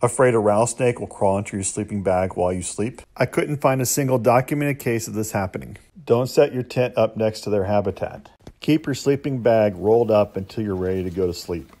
Afraid a rattlesnake will crawl into your sleeping bag while you sleep? I couldn't find a single documented case of this happening. Don't set your tent up next to their habitat. Keep your sleeping bag rolled up until you're ready to go to sleep.